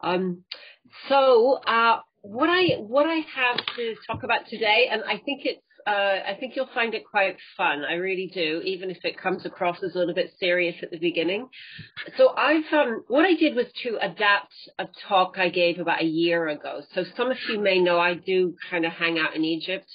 Um, so uh, what I what I have to talk about today, and I think it's uh, I think you'll find it quite fun. I really do, even if it comes across as a little bit serious at the beginning. So I've um, what I did was to adapt a talk I gave about a year ago. So some of you may know I do kind of hang out in Egypt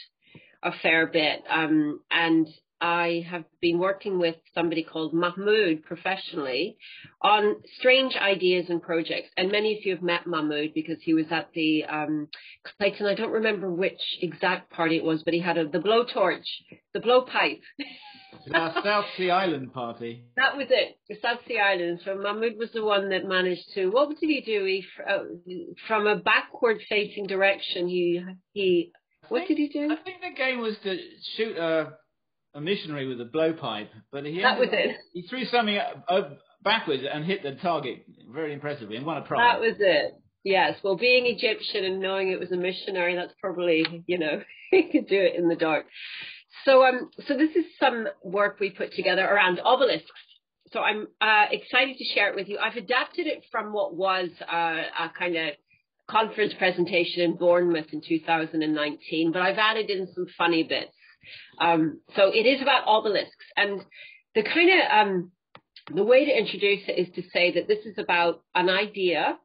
a fair bit, um, and I have been working with somebody called Mahmoud professionally on strange ideas and projects. And many of you have met Mahmoud because he was at the um, Clayton. I don't remember which exact party it was, but he had a, the blowtorch, the blowpipe. Our South Sea Island party. That was it, the South Sea Island. So Mahmoud was the one that managed to. What did he do? He uh, from a backward-facing direction. He he. What think, did he do? I think the game was to shoot a a missionary with a blowpipe, but he that was it. He threw something backwards and hit the target very impressively and won a prize. That was it. Yes. Well, being Egyptian and knowing it was a missionary, that's probably you know he could do it in the dark. So um, so this is some work we put together around obelisks. So I'm uh, excited to share it with you. I've adapted it from what was uh, a kind of conference presentation in Bournemouth in 2019, but I've added in some funny bits. Um, so it is about obelisks, and the kind of um, the way to introduce it is to say that this is about an idea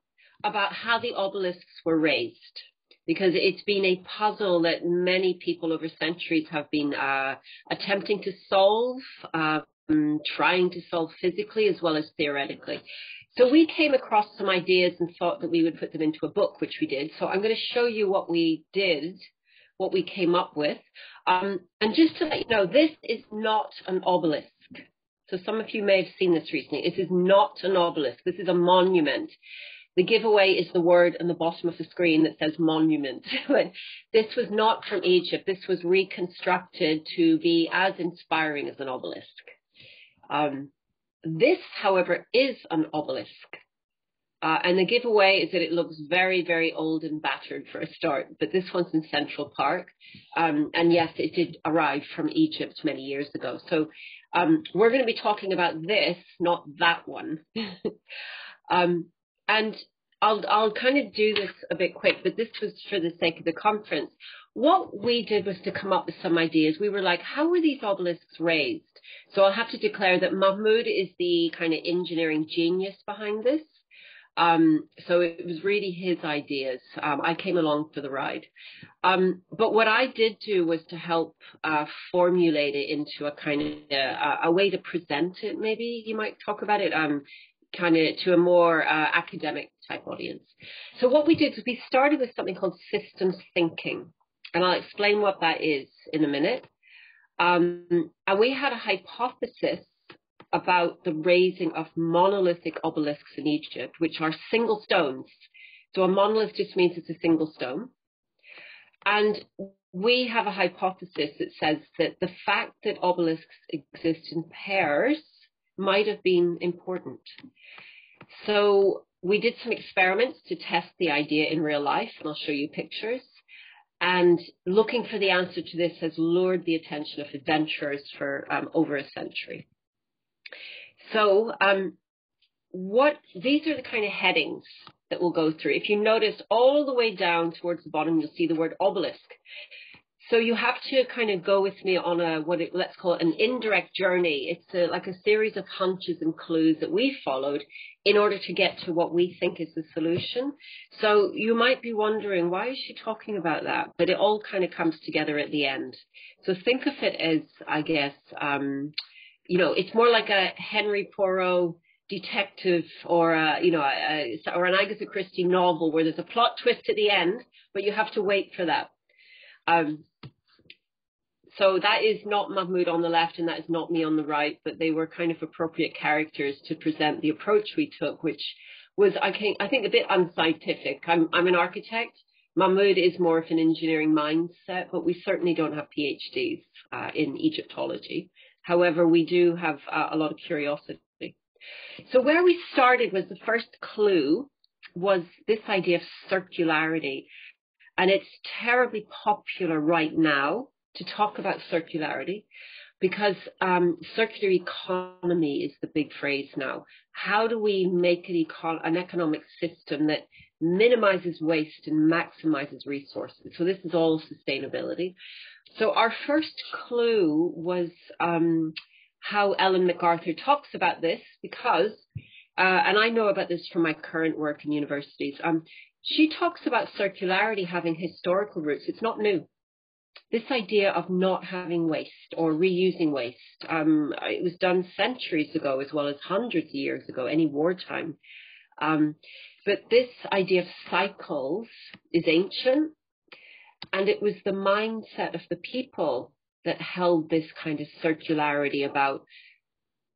about how the obelisks were raised, because it's been a puzzle that many people over centuries have been uh, attempting to solve, um, trying to solve physically as well as theoretically. So we came across some ideas and thought that we would put them into a book, which we did. So I'm going to show you what we did what we came up with. Um, and just to let you know, this is not an obelisk. So some of you may have seen this recently. This is not an obelisk. This is a monument. The giveaway is the word on the bottom of the screen that says monument. this was not from Egypt. This was reconstructed to be as inspiring as an obelisk. Um, this, however, is an obelisk. Uh, and the giveaway is that it looks very, very old and battered for a start, but this one's in Central Park. Um, and yes, it did arrive from Egypt many years ago. So um, we're going to be talking about this, not that one. um, and I'll, I'll kind of do this a bit quick, but this was for the sake of the conference. What we did was to come up with some ideas. We were like, how were these obelisks raised? So I'll have to declare that Mahmoud is the kind of engineering genius behind this. Um, so it was really his ideas. Um, I came along for the ride. Um, but what I did do was to help uh, formulate it into a kind of uh, a way to present it. Maybe you might talk about it. Um, kind of to a more uh, academic type audience. So what we did was we started with something called systems thinking, and I'll explain what that is in a minute. Um, and we had a hypothesis about the raising of monolithic obelisks in Egypt, which are single stones. So a monolith just means it's a single stone. And we have a hypothesis that says that the fact that obelisks exist in pairs might have been important. So we did some experiments to test the idea in real life, and I'll show you pictures. And looking for the answer to this has lured the attention of adventurers for um, over a century. So um, what these are the kind of headings that we'll go through. If you notice all the way down towards the bottom, you'll see the word obelisk. So you have to kind of go with me on a what it, let's call it an indirect journey. It's a, like a series of hunches and clues that we followed in order to get to what we think is the solution. So you might be wondering why is she talking about that? But it all kind of comes together at the end. So think of it as, I guess, um, you know, it's more like a Henry Poirot detective or a, you know, a, or an Agatha Christie novel where there's a plot twist at the end, but you have to wait for that. Um, so that is not Mahmoud on the left and that is not me on the right, but they were kind of appropriate characters to present the approach we took, which was, I think, I think a bit unscientific. I'm, I'm an architect. Mahmoud is more of an engineering mindset, but we certainly don't have PhDs uh, in Egyptology. However, we do have uh, a lot of curiosity. So where we started was the first clue was this idea of circularity. And it's terribly popular right now to talk about circularity because um, circular economy is the big phrase now. How do we make an, an economic system that minimizes waste and maximizes resources. So this is all sustainability. So our first clue was um, how Ellen MacArthur talks about this because, uh, and I know about this from my current work in universities. Um, she talks about circularity having historical roots. It's not new. This idea of not having waste or reusing waste, um, it was done centuries ago as well as hundreds of years ago, any wartime. Um, but this idea of cycles is ancient, and it was the mindset of the people that held this kind of circularity about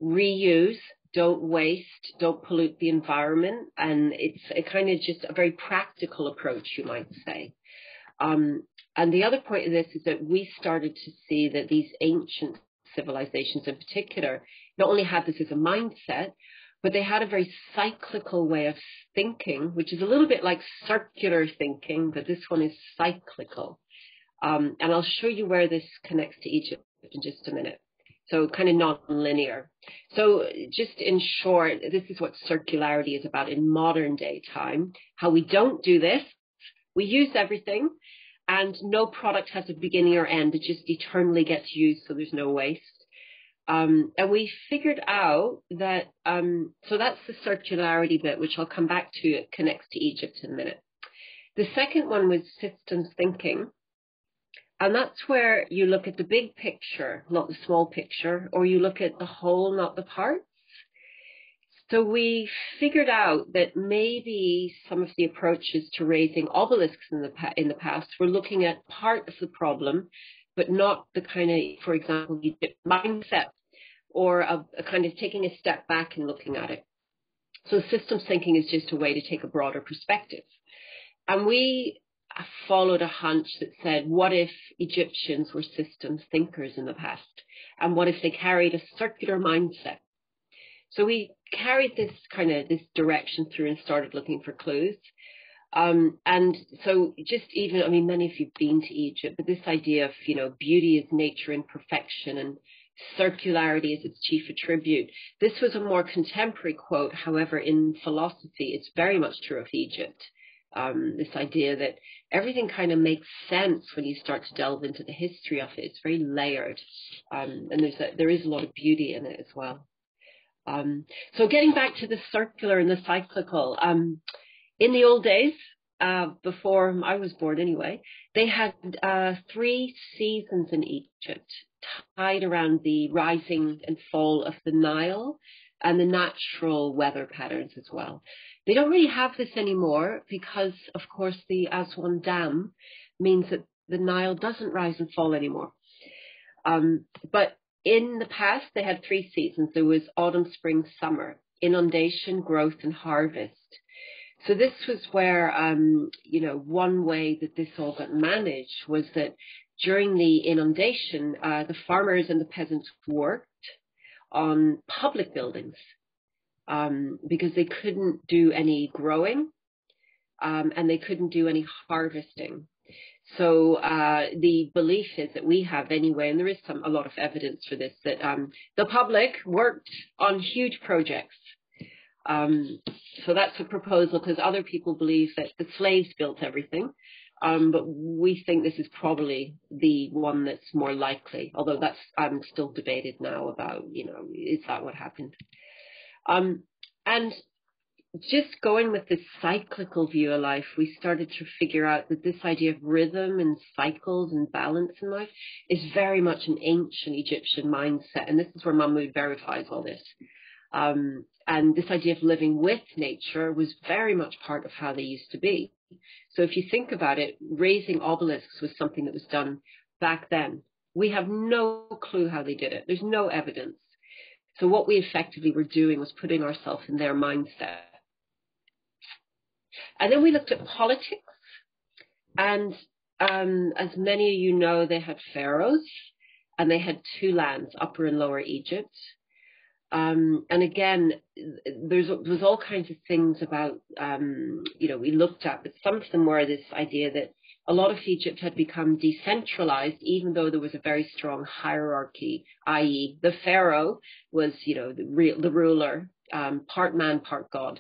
reuse, don't waste, don't pollute the environment. And it's a kind of just a very practical approach, you might say. Um, and the other point of this is that we started to see that these ancient civilizations in particular not only had this as a mindset, but they had a very cyclical way of thinking, which is a little bit like circular thinking, but this one is cyclical. Um, and I'll show you where this connects to Egypt in just a minute. So kind of non-linear. So just in short, this is what circularity is about in modern day time. How we don't do this. We use everything and no product has a beginning or end. It just eternally gets used so there's no waste. Um, and we figured out that, um, so that's the circularity bit, which I'll come back to. It connects to Egypt in a minute. The second one was systems thinking. And that's where you look at the big picture, not the small picture, or you look at the whole, not the parts. So we figured out that maybe some of the approaches to raising obelisks in the, in the past were looking at part of the problem, but not the kind of, for example, mindset or a, a kind of taking a step back and looking at it. So systems thinking is just a way to take a broader perspective. And we followed a hunch that said, what if Egyptians were systems thinkers in the past? And what if they carried a circular mindset? So we carried this kind of this direction through and started looking for clues. Um, and so just even, I mean, many of you've been to Egypt, but this idea of, you know, beauty is nature in perfection and circularity is its chief attribute. This was a more contemporary quote. However, in philosophy, it's very much true of Egypt. Um, this idea that everything kind of makes sense when you start to delve into the history of it. It's very layered, um, and there's a, there is a lot of beauty in it as well. Um, so getting back to the circular and the cyclical, um, in the old days, uh, before I was born anyway, they had uh, three seasons in Egypt tied around the rising and fall of the Nile and the natural weather patterns as well. They don't really have this anymore because, of course, the Aswan Dam means that the Nile doesn't rise and fall anymore. Um, but in the past, they had three seasons. There was autumn, spring, summer, inundation, growth, and harvest. So this was where, um, you know, one way that this all got managed was that during the inundation, uh, the farmers and the peasants worked on public buildings um, because they couldn't do any growing um, and they couldn't do any harvesting. So uh, the belief is that we have anyway, and there is some a lot of evidence for this, that um, the public worked on huge projects. Um, so that's a proposal because other people believe that the slaves built everything, um, but we think this is probably the one that's more likely. Although that's I'm still debated now about you know is that what happened? Um, and just going with this cyclical view of life, we started to figure out that this idea of rhythm and cycles and balance in life is very much an ancient Egyptian mindset. And this is where Mahmoud verifies all this. Um, and this idea of living with nature was very much part of how they used to be. So if you think about it, raising obelisks was something that was done back then. We have no clue how they did it. There's no evidence. So what we effectively were doing was putting ourselves in their mindset and then we looked at politics. And um, as many of you know, they had pharaohs and they had two lands, Upper and Lower Egypt. Um, and again, there's there's all kinds of things about um, you know we looked at, but some of them were this idea that a lot of Egypt had become decentralized, even though there was a very strong hierarchy, i.e., the pharaoh was you know the, re- the ruler, um, part man, part God.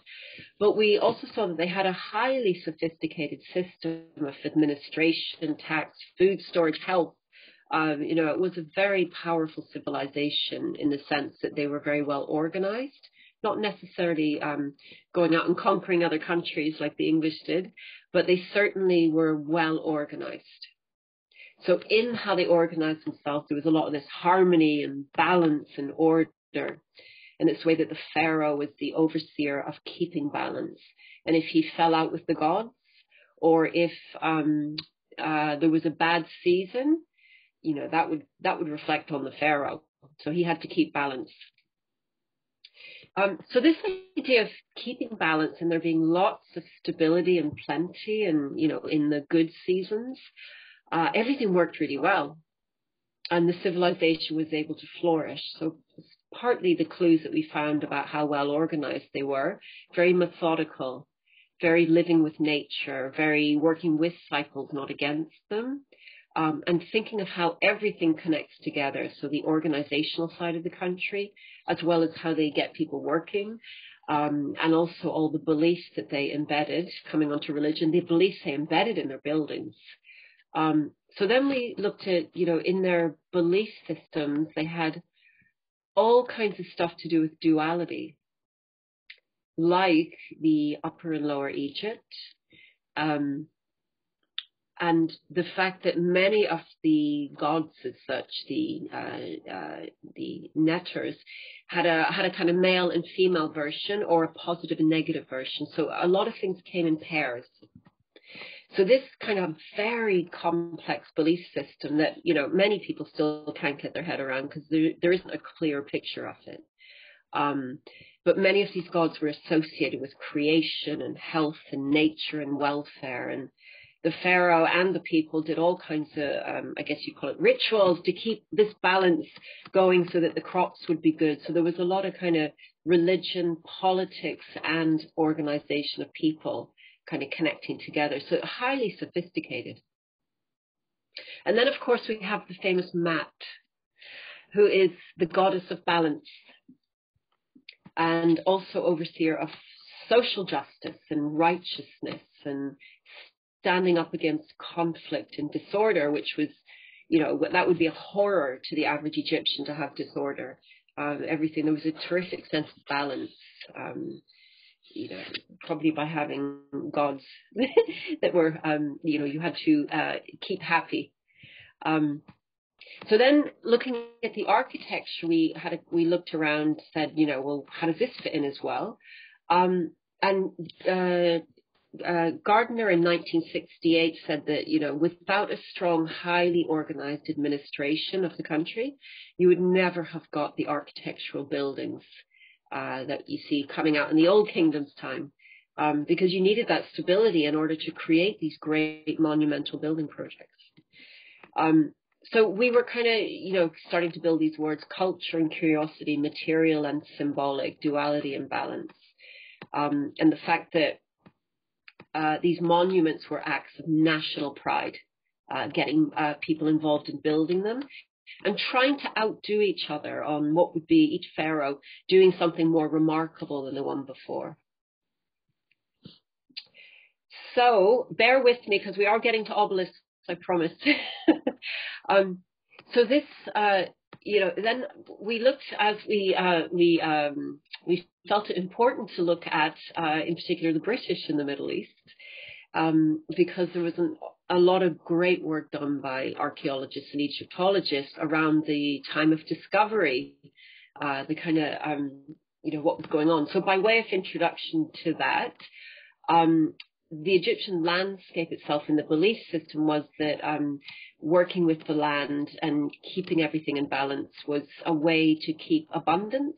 But we also saw that they had a highly sophisticated system of administration, tax, food storage, health. Um, you know, it was a very powerful civilization in the sense that they were very well organized, not necessarily um, going out and conquering other countries like the English did, but they certainly were well organized. So in how they organized themselves, there was a lot of this harmony and balance and order. And it's the way that the Pharaoh was the overseer of keeping balance. And if he fell out with the gods, or if um, uh, there was a bad season, you know that would that would reflect on the Pharaoh. So he had to keep balance. Um, so this idea of keeping balance and there being lots of stability and plenty, and you know in the good seasons, uh, everything worked really well, and the civilization was able to flourish. So partly the clues that we found about how well organized they were, very methodical, very living with nature, very working with cycles, not against them. Um, and thinking of how everything connects together. So the organizational side of the country, as well as how they get people working, um, and also all the beliefs that they embedded coming onto religion, the beliefs they embedded in their buildings. Um, so then we looked at, you know, in their belief systems, they had all kinds of stuff to do with duality, like the Upper and Lower Egypt, um, and the fact that many of the gods, as such, the uh, uh, the netters, had a had a kind of male and female version, or a positive and negative version. So a lot of things came in pairs. So this kind of very complex belief system that you know many people still can't get their head around because there, there isn't a clear picture of it. Um, but many of these gods were associated with creation and health and nature and welfare and the pharaoh and the people did all kinds of, um, I guess you call it rituals to keep this balance going so that the crops would be good. So there was a lot of kind of religion, politics, and organization of people kind of connecting together. So highly sophisticated. And then, of course, we have the famous Maat, who is the goddess of balance and also overseer of social justice and righteousness and standing up against conflict and disorder, which was, you know, that would be a horror to the average Egyptian to have disorder. Uh, everything, there was a terrific sense of balance. Um, you know, probably by having gods that were, um, you know, you had to uh, keep happy. Um, so then, looking at the architecture, we had a, we looked around, said, you know, well, how does this fit in as well? Um, and uh, uh, Gardner in 1968 said that, you know, without a strong, highly organized administration of the country, you would never have got the architectural buildings uh, that you see coming out in the Old Kingdom's time, um, because you needed that stability in order to create these great monumental building projects. Um, so we were kind of, you know, starting to build these words: culture and curiosity, material and symbolic, duality and balance, um, and the fact that uh, these monuments were acts of national pride, uh, getting uh, people involved in building them and trying to outdo each other on what would be each pharaoh doing something more remarkable than the one before. So bear with me because we are getting to obelisks, I promise. um, so this, uh, you know, then we looked as we uh, we um, we felt it important to look at, uh, in particular, the British in the Middle East, um, because there was an a lot of great work done by archaeologists and Egyptologists around the time of discovery, uh, the kind of, um, you know, what was going on. So by way of introduction to that, um, the Egyptian landscape itself in the belief system was that um, working with the land and keeping everything in balance was a way to keep abundance,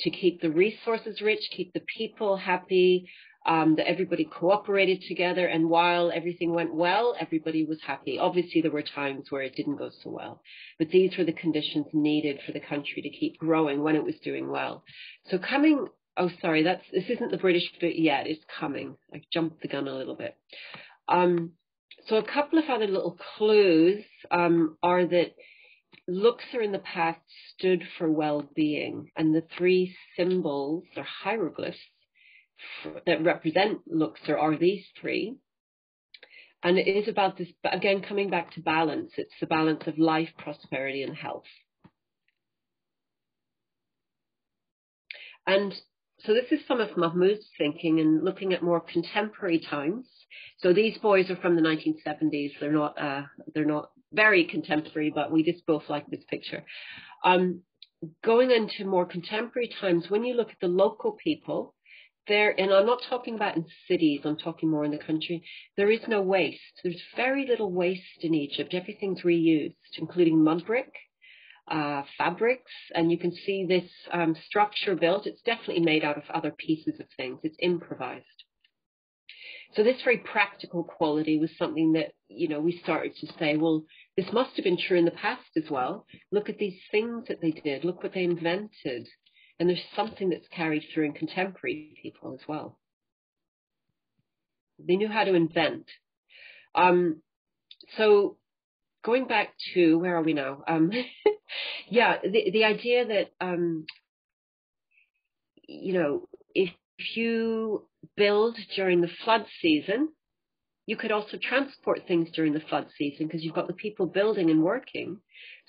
to keep the resources rich, keep the people happy, um, that everybody cooperated together, and while everything went well, everybody was happy. Obviously, there were times where it didn't go so well, but these were the conditions needed for the country to keep growing when it was doing well. So coming, oh sorry, that's this isn't the British bit yet. It's coming. I jumped the gun a little bit. Um, so a couple of other little clues um, are that Luxor in the past stood for well-being, and the three symbols or hieroglyphs that represent Luxor are these three. And it is about this, again, coming back to balance. It's the balance of life, prosperity, and health. And so this is some of Mahmoud's thinking and looking at more contemporary times. So these boys are from the 1970s. They're not, uh, they're not very contemporary, but we just both like this picture. Um, going into more contemporary times, when you look at the local people, there, and I'm not talking about in cities, I'm talking more in the country, there is no waste. There's very little waste in Egypt. Everything's reused, including mud brick, uh, fabrics, and you can see this um, structure built. It's definitely made out of other pieces of things. It's improvised. So this very practical quality was something that, you know, we started to say, well, this must have been true in the past as well. Look at these things that they did. Look what they invented. And there's something that's carried through in contemporary people as well. They knew how to invent. Um, so going back to where are we now? Um, yeah, the the idea that um, you know if you build during the flood season, you could also transport things during the flood season because you've got the people building and working.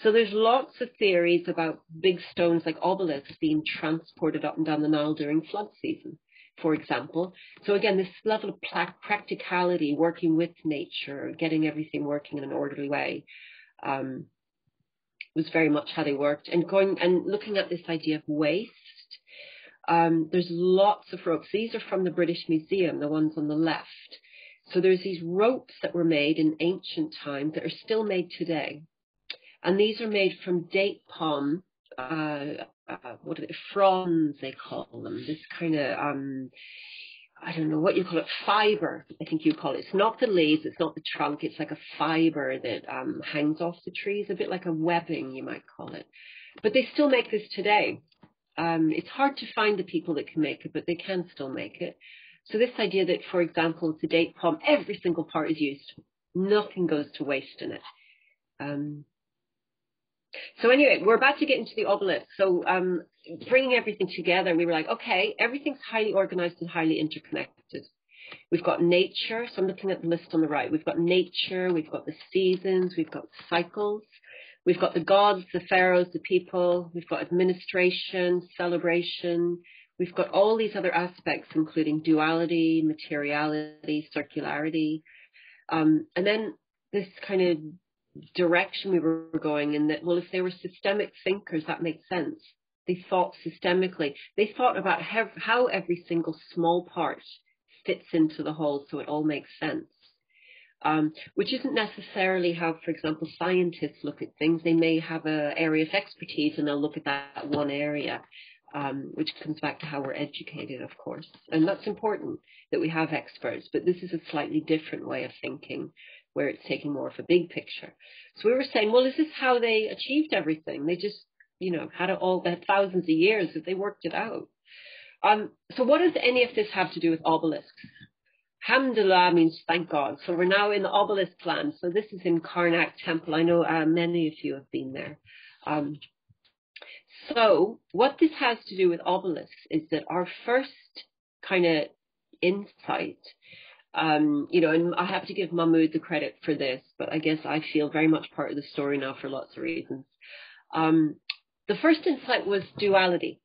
So there's lots of theories about big stones like obelisks being transported up and down the Nile during flood season, for example. So again, this level of practicality, working with nature, getting everything working in an orderly way, um, was very much how they worked. And going and looking at this idea of waste. Um, there's lots of ropes. These are from the British Museum, the ones on the left. So there's these ropes that were made in ancient times that are still made today. And these are made from date palm, uh, uh, what are they, fronds they call them, this kind of, um, I don't know what you call it, fiber, I think you call it. It's not the leaves, it's not the trunk, it's like a fiber that um, hangs off the trees, a bit like a webbing, you might call it. But they still make this today. Um, it's hard to find the people that can make it, but they can still make it. So this idea that, for example, the date palm, every single part is used. Nothing goes to waste in it. Um, so anyway, we're about to get into the obelisk. So um, bringing everything together, we were like, okay, everything's highly organized and highly interconnected. We've got nature. So I'm looking at the list on the right. We've got nature. We've got the seasons. We've got cycles. We've got the gods, the pharaohs, the people. We've got administration, celebration. We've got all these other aspects, including duality, materiality, circularity. Um, and then this kind of direction we were going in that, well, if they were systemic thinkers, that makes sense. They thought systemically. They thought about how, how every single small part fits into the whole so it all makes sense. Um, which isn't necessarily how, for example, scientists look at things. They may have an area of expertise and they'll look at that one area um, which comes back to how we're educated, of course. And that's important that we have experts, but this is a slightly different way of thinking where it's taking more of a big picture. So we were saying, well, is this how they achieved everything? They just, you know, had it all, the thousands of years that they worked it out. Um, so what does any of this have to do with obelisks? Alhamdulillah means thank God. So we're now in the obelisk land. So this is in Karnak Temple. I know uh, many of you have been there. Um, so what this has to do with obelisks is that our first kind of insight, um, you know, and I have to give Mahmoud the credit for this, but I guess I feel very much part of the story now for lots of reasons. Um, the first insight was duality,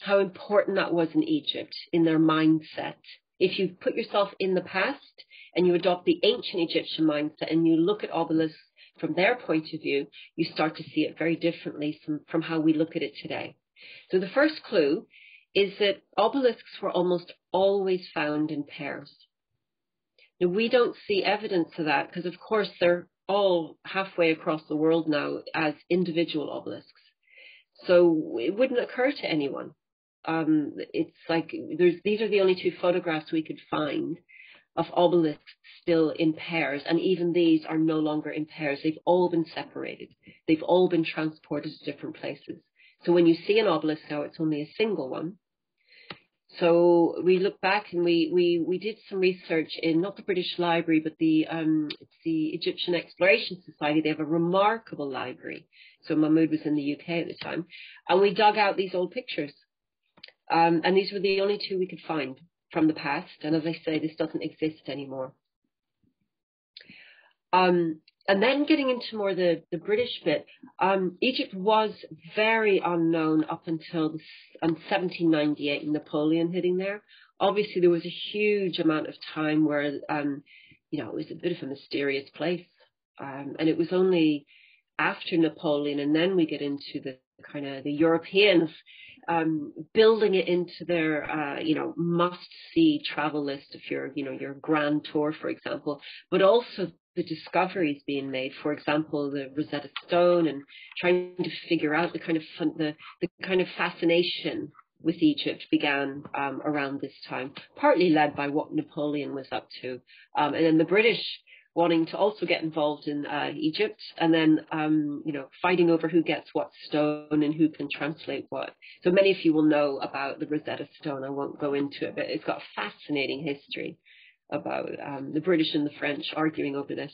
how important that was in Egypt, in their mindset. If you put yourself in the past and you adopt the ancient Egyptian mindset and you look at obelisks from their point of view, you start to see it very differently from, from how we look at it today. So the first clue is that obelisks were almost always found in pairs. We don't see evidence of that because, of course, they're all halfway across the world now as individual obelisks. So it wouldn't occur to anyone. Um, it's like these are the only two photographs we could find of obelisks still in pairs, and even these are no longer in pairs. They've all been separated. They've all been transported to different places. So when you see an obelisk now, it's only a single one. So we look back and we, we, we did some research in not the British Library, but the um, the Egyptian Exploration Society. They have a remarkable library. So Mahmoud was in the UK at the time, and we dug out these old pictures, um, and these were the only two we could find from the past. And as I say, this doesn't exist anymore. Um, and then getting into more the, the British bit, um, Egypt was very unknown up until the, um, 1798, Napoleon hitting there. Obviously, there was a huge amount of time where, um, you know, it was a bit of a mysterious place. Um, and it was only after Napoleon, and then we get into the kind of the Europeans um, building it into their, uh, you know, must-see travel list if you're, you know, your grand tour, for example, but also the discoveries being made. For example, the Rosetta Stone and trying to figure out the kind of fun, the the kind of fascination with Egypt began um, around this time, partly led by what Napoleon was up to, um, and then the British wanting to also get involved in uh, Egypt, and then um, you know fighting over who gets what stone and who can translate what. So many of you will know about the Rosetta Stone. I won't go into it, but it's got a fascinating history about um, the British and the French arguing over this,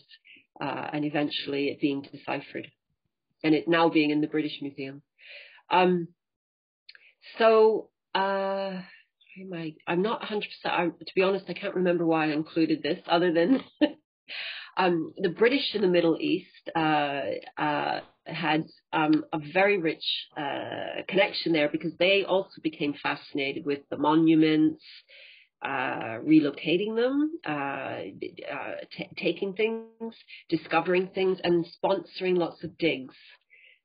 uh, and eventually it being deciphered, and it now being in the British Museum. Um, so. Uh, I'm not 100%. I'm, to be honest, I can't remember why I included this, other than um, the British in the Middle East uh, uh, had um, a very rich uh, connection there because they also became fascinated with the monuments, uh, relocating them, uh, uh, t- taking things, discovering things, and sponsoring lots of digs,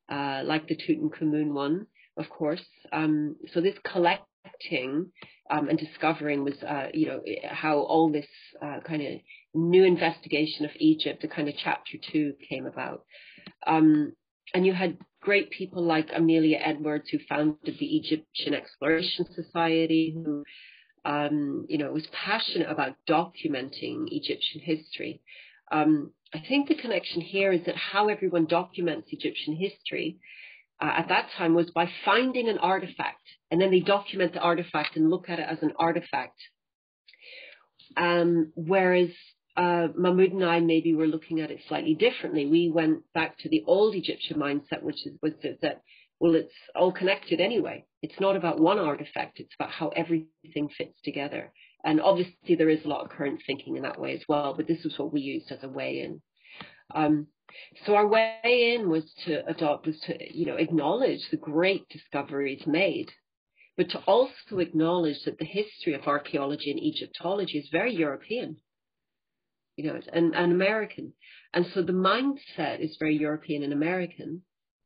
like the Tutankhamun one, of course. Um, so this collecting um, and discovering was, uh, you know, how all this uh, kind of new investigation of Egypt, the kind of chapter two came about. Um, and you had great people like Amelia Edwards, who founded the Egyptian Exploration Society, who, um, you know, was passionate about documenting Egyptian history. Um, I think the connection here is that how everyone documents Egyptian history uh, at that time was by finding an artifact and then they document the artifact and look at it as an artifact. Um, whereas uh, Mahmoud and I maybe were looking at it slightly differently. We went back to the old Egyptian mindset, which is, was that, well, it's all connected anyway. It's not about one artifact, it's about how everything fits together. And obviously, there is a lot of current thinking in that way as well, but this was what we used as a way in. Um, so our way in was to adopt, was to, you know, acknowledge the great discoveries made, but to also acknowledge that the history of archaeology and Egyptology is very European, you know, and, and American. And so the mindset is very European and American.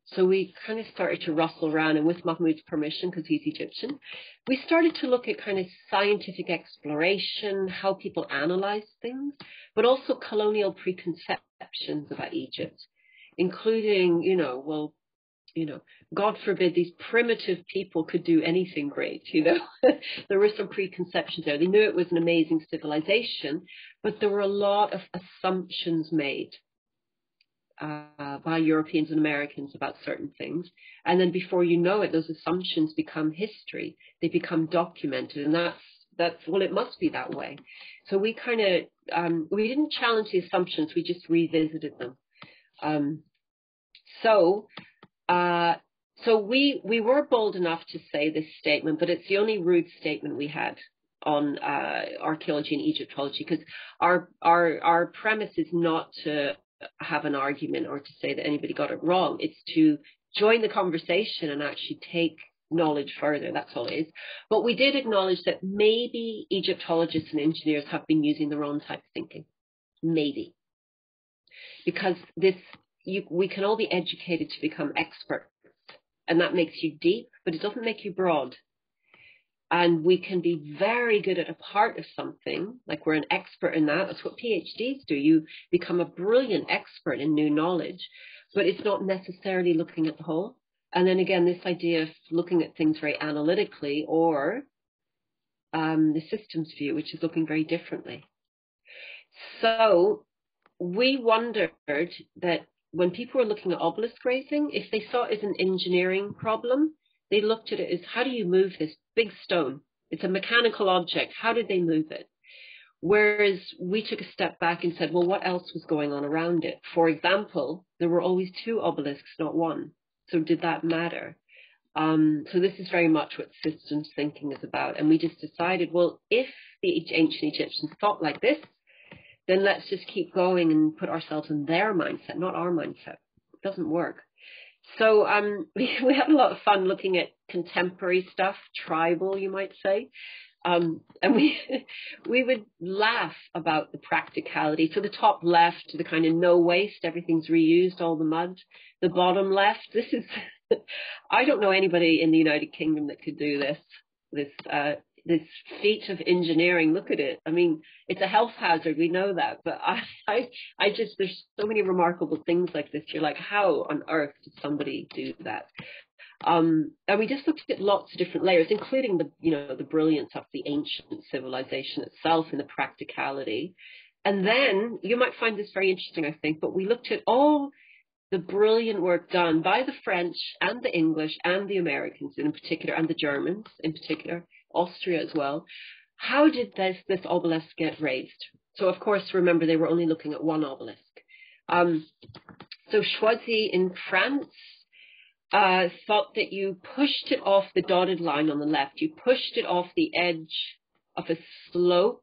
So we kind of started to rustle around, and with Mahmoud's permission, because he's Egyptian, we started to look at kind of scientific exploration, how people analyze things, but also colonial preconceptions about Egypt, including, you know, well, you know, God forbid these primitive people could do anything great, you know. there were some preconceptions there. They knew it was an amazing civilization, but there were a lot of assumptions made uh, by Europeans and Americans about certain things. And then before you know it, those assumptions become history. They become documented. And that's, that's, well, it must be that way. So we kind of, um, we didn't challenge the assumptions. We just revisited them. Um, so, uh, so we, we were bold enough to say this statement, but it's the only rude statement we had on uh, archaeology and Egyptology because our, our, our premise is not to have an argument or to say that anybody got it wrong. It's to join the conversation and actually take knowledge further. That's all it is. But we did acknowledge that maybe Egyptologists and engineers have been using the wrong type of thinking. Maybe. Because this, you, we can all be educated to become experts. And that makes you deep, but it doesn't make you broad and we can be very good at a part of something, like we're an expert in that. That's what PhDs do. You become a brilliant expert in new knowledge, but it's not necessarily looking at the whole. And then again, this idea of looking at things very analytically or um, the systems view, which is looking very differently. So we wondered that when people were looking at obelisk raising, if they saw it as an engineering problem, they looked at it as how do you move this big stone It's a mechanical object. How did they move it? Whereas we took a step back and said, well, what else was going on around it? For example, there were always two obelisks, not one. So did that matter? Um, so this is very much what systems thinking is about. And we just decided, well, if the ancient Egyptians thought like this, then let's just keep going and put ourselves in their mindset, not our mindset. It doesn't work. So um, we, had a lot of fun looking at contemporary stuff, tribal, you might say. Um, and we we would laugh about the practicality. So the top left, the kind of no waste, everything's reused, all the mud. The bottom left, this is I don't know anybody in the United Kingdom that could do this. This uh, this feat of engineering. Look at it. I mean, it's a health hazard. We know that, but I, I, I just there's so many remarkable things like this. You're like, how on earth did somebody do that? Um, and we just looked at lots of different layers, including the, you know, the brilliance of the ancient civilization itself and the practicality. And then you might find this very interesting, I think, but we looked at all the brilliant work done by the French and the English and the Americans in particular, and the Germans in particular, Austria as well. How did this, this obelisk get raised? So, of course, remember they were only looking at one obelisk. Um, so, Choisy in France uh, thought that you pushed it off the dotted line on the left. You pushed it off the edge of a slope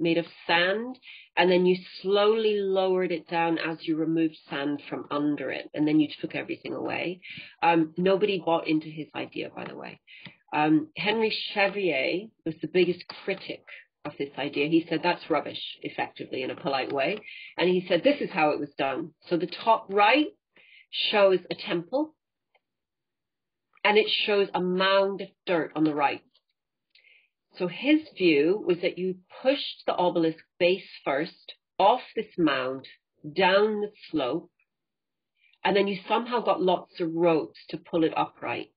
made of sand, and then you slowly lowered it down as you removed sand from under it, and then you took everything away. Um, nobody bought into his idea, by the way. Um, Henry Chevrier was the biggest critic of this idea. He said that's rubbish, effectively, in a polite way. And he said this is how it was done. So the top right shows a temple and it shows a mound of dirt on the right. So his view was that you pushed the obelisk base first off this mound down the slope, and then you somehow got lots of ropes to pull it upright.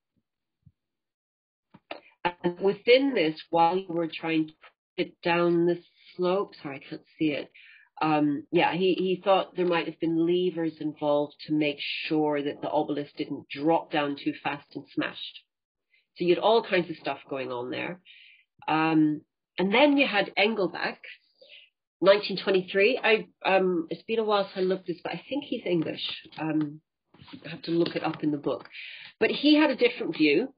And within this, while you were trying to put it down the slope, sorry, I can't see it, um, yeah, he, he thought there might have been levers involved to make sure that the obelisk didn't drop down too fast and smashed. So you had all kinds of stuff going on there. Um, and then you had Engelbach, 1923. I um, it's been a while since I looked this, but I think he's English. Um, I have to look it up in the book. But he had a different view,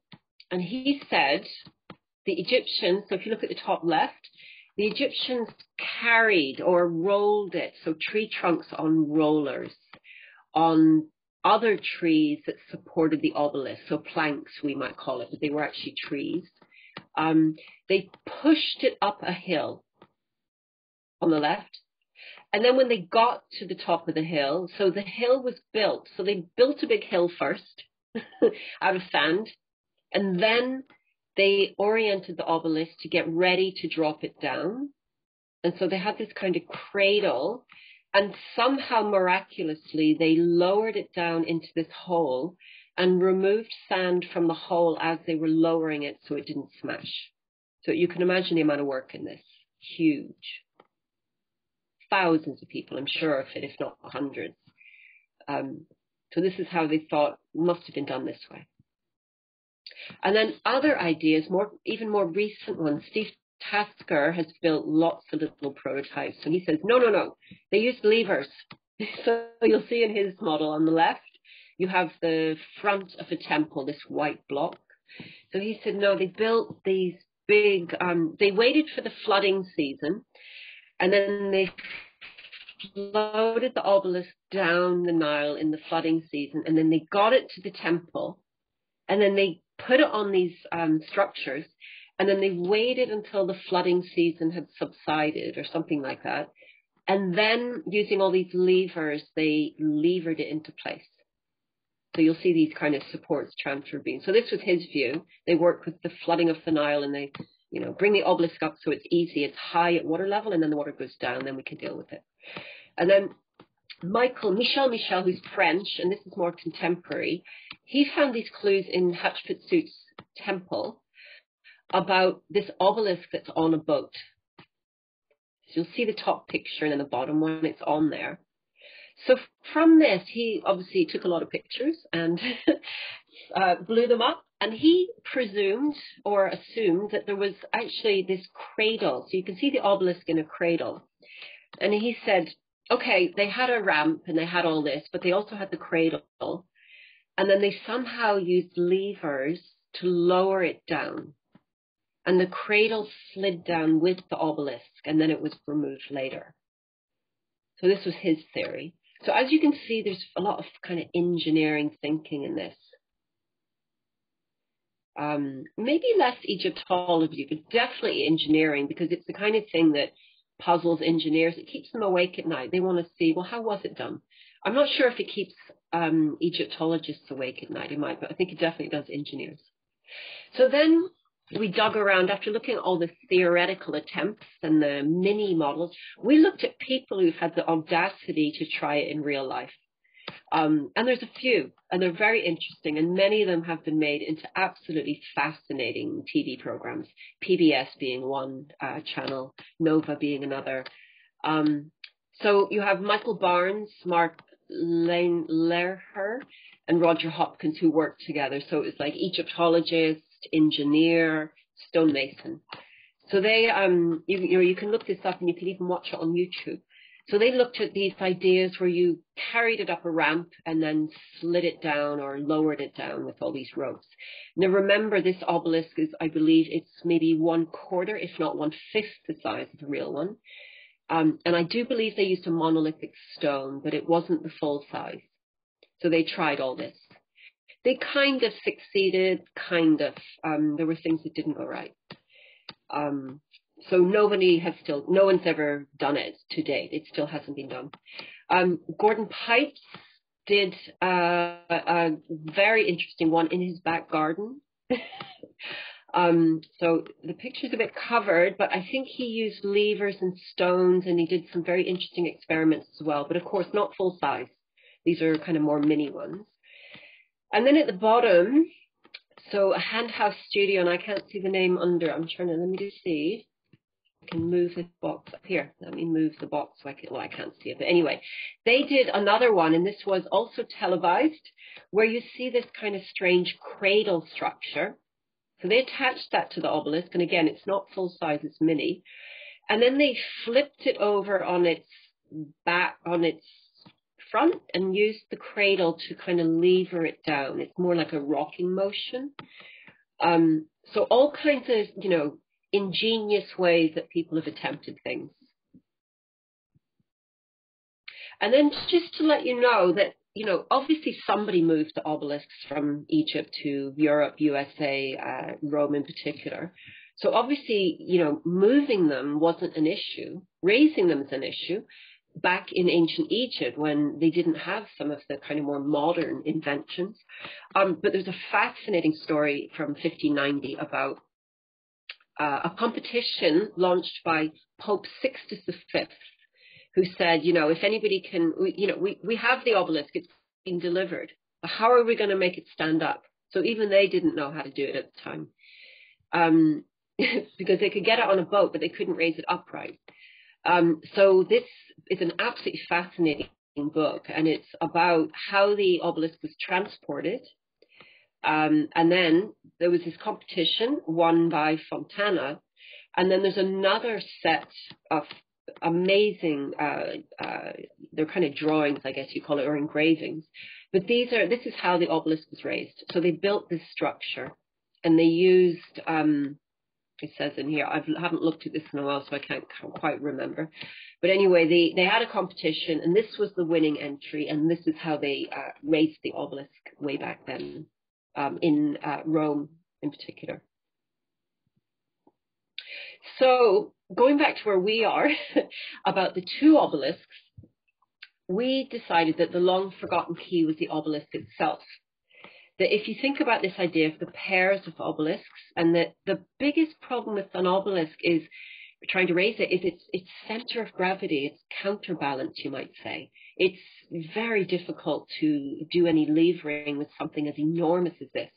and he said the Egyptians. So if you look at the top left, the Egyptians carried or rolled it, so tree trunks on rollers, on other trees that supported the obelisk, so planks we might call it, but they were actually trees. Um, they pushed it up a hill on the left. And then when they got to the top of the hill, so the hill was built. So they built a big hill first out of sand. And then they oriented the obelisk to get ready to drop it down. And so they had this kind of cradle, and somehow miraculously they lowered it down into this hole and removed sand from the hole as they were lowering it so it didn't smash. So you can imagine the amount of work in this. Huge. Thousands of people, I'm sure of it, if not hundreds. Um, so this is how they thought must have been done this way. And then other ideas, more even more recent ones. Steve Tasker has built lots of little prototypes, and he says, no, no, no, they used levers. so you'll see in his model on the left, you have the front of a temple, this white block. So he said, no, they built these big. Um, they waited for the flooding season, and then they floated the obelisk down the Nile in the flooding season, and then they got it to the temple, and then they put it on these um, structures, and then they waited until the flooding season had subsided or something like that. And then using all these levers, they levered it into place. So you'll see these kind of supports transfer beams. So this was his view. They work with the flooding of the Nile and they, you know, bring the obelisk up so it's easy. It's high at water level and then the water goes down, then we can deal with it. And then Michael, Michel Michel, who's French, and this is more contemporary, he found these clues in Hatshepsut's temple about this obelisk that's on a boat. So you'll see the top picture and then the bottom one, it's on there. So from this, he obviously took a lot of pictures and uh, blew them up. And he presumed or assumed that there was actually this cradle. So you can see the obelisk in a cradle. And he said, okay, they had a ramp and they had all this, but they also had the cradle. And then they somehow used levers to lower it down. And the cradle slid down with the obelisk and then it was removed later. So this was his theory. So as you can see, there's a lot of kind of engineering thinking in this. Um, maybe less Egyptology, but definitely engineering because it's the kind of thing that puzzles engineers. It keeps them awake at night. They want to see, well, how was it done? I'm not sure if it keeps um, Egyptologists awake at night. It might, but I think it definitely does engineers. So then we dug around after looking at all the theoretical attempts and the mini models. We looked at people who've had the audacity to try it in real life. Um, and there's a few, and they're very interesting, and many of them have been made into absolutely fascinating TV programs. PBS being one uh, channel, Nova being another. Um, so you have Michael Barnes, Mark Lane Lehner, and Roger Hopkins who worked together. So it was like Egyptologist, engineer, stonemason. So they, um, you, you know, you can look this up and you can even watch it on YouTube. So they looked at these ideas where you carried it up a ramp and then slid it down or lowered it down with all these ropes. Now remember this obelisk is, I believe it's maybe one quarter, if not one fifth the size of the real one. Um, and I do believe they used a monolithic stone, but it wasn't the full size. So they tried all this. They kind of succeeded, kind of. Um, there were things that didn't go right. Um, so nobody has still, no one's ever done it to date. It still hasn't been done. Um, Gordon Pipes did uh, a very interesting one in his back garden. um, so the picture's a bit covered, but I think he used levers and stones and he did some very interesting experiments as well, but of course not full size. These are kind of more mini ones. And then at the bottom, so a handhouse studio, and I can't see the name under. I'm trying to, let me just see I can move this box up here. Let me move the box so I can, well, I can't see it. But anyway, they did another one, and this was also televised, where you see this kind of strange cradle structure. So they attached that to the obelisk, and again, it's not full size, it's mini. And then they flipped it over on its back, on its front, and used the cradle to kind of lever it down. It's more like a rocking motion. Um, so all kinds of, you know, ingenious ways that people have attempted things. And then just to let you know that, you know, obviously somebody moved the obelisks from Egypt to Europe, USA, uh, Rome in particular. So obviously, you know, moving them wasn't an issue. Raising them is an issue. Back in ancient Egypt, when they didn't have some of the kind of more modern inventions. Um, but there's a fascinating story from 1590 about uh, a competition launched by Pope Sixtus V, who said, you know, if anybody can, we, you know, we, we have the obelisk, it's been delivered, but how are we going to make it stand up? So even they didn't know how to do it at the time. Um, because they could get it on a boat, but they couldn't raise it upright. Um, so this is an absolutely fascinating book, and it's about how the obelisk was transported um, and then there was this competition won by Fontana. And then there's another set of amazing, uh, uh, they're kind of drawings, I guess you call it, or engravings. But these are, this is how the obelisk was raised. So they built this structure and they used, um, it says in here, I've haven't looked at this in a while, so I can't, can't quite remember. But anyway, they, they had a competition and this was the winning entry and this is how they uh, raised the obelisk way back then um, in uh, Rome in particular. So going back to where we are about the two obelisks, we decided that the long forgotten key was the obelisk itself. That if you think about this idea of the pairs of obelisks, and that the biggest problem with an obelisk is trying to raise it is its its center of gravity, its counterbalance, you might say. It's very difficult to do any levering with something as enormous as this.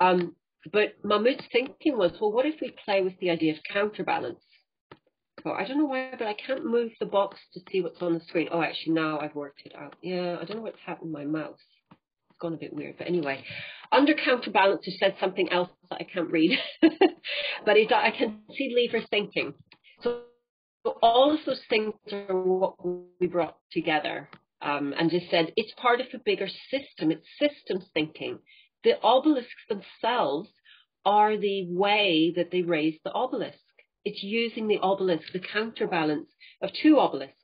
Um, but Mahmoud's thinking was, well, what if we play with the idea of counterbalance? So I don't know why, but I can't move the box to see what's on the screen. Oh, actually, now I've worked it out. Yeah, I don't know what's happened to my mouse. It's gone a bit weird, but anyway, under counterbalance, it said something else that I can't read, but it, I can see lever thinking. So all of those things are what we brought together um, and just said it's part of a bigger system. It's systems thinking. The obelisks themselves are the way that they raise the obelisk. It's using the obelisk, the counterbalance of two obelisks.